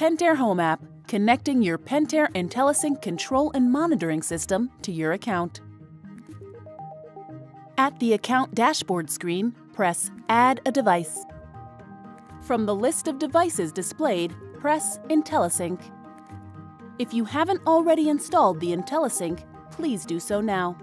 Pentair Home app, connecting your Pentair IntelliSync control and monitoring system to your account. At the Account dashboard screen, press Add a device. From the list of devices displayed, press IntelliSync. If you haven't already installed the IntelliSync, please do so now.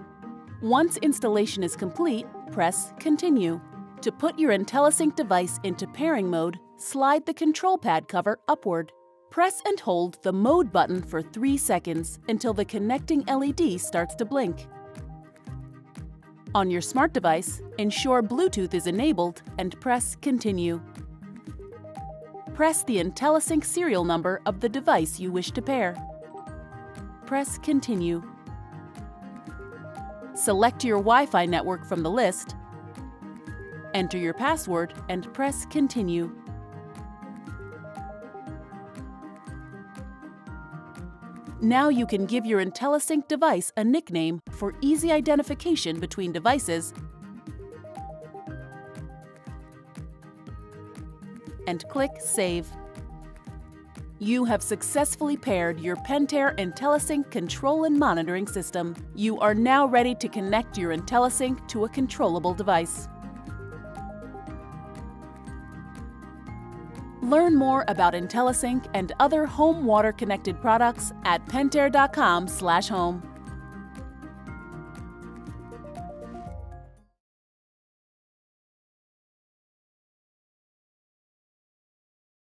Once installation is complete, press Continue. To put your IntelliSync device into pairing mode, slide the control pad cover upward. Press and hold the Mode button for 3 seconds until the connecting LED starts to blink. On your smart device, ensure Bluetooth is enabled and press Continue. Press the IntelliSync serial number of the device you wish to pair. Press Continue. Select your Wi-Fi network from the list, enter your password, and press Continue. Now you can give your IntelliSync device a nickname for easy identification between devices and click Save. You have successfully paired your Pentair IntelliSync control and monitoring system. You are now ready to connect your IntelliSync to a controllable device. Learn more about IntelliSync and other home water connected products at pentair.com/home.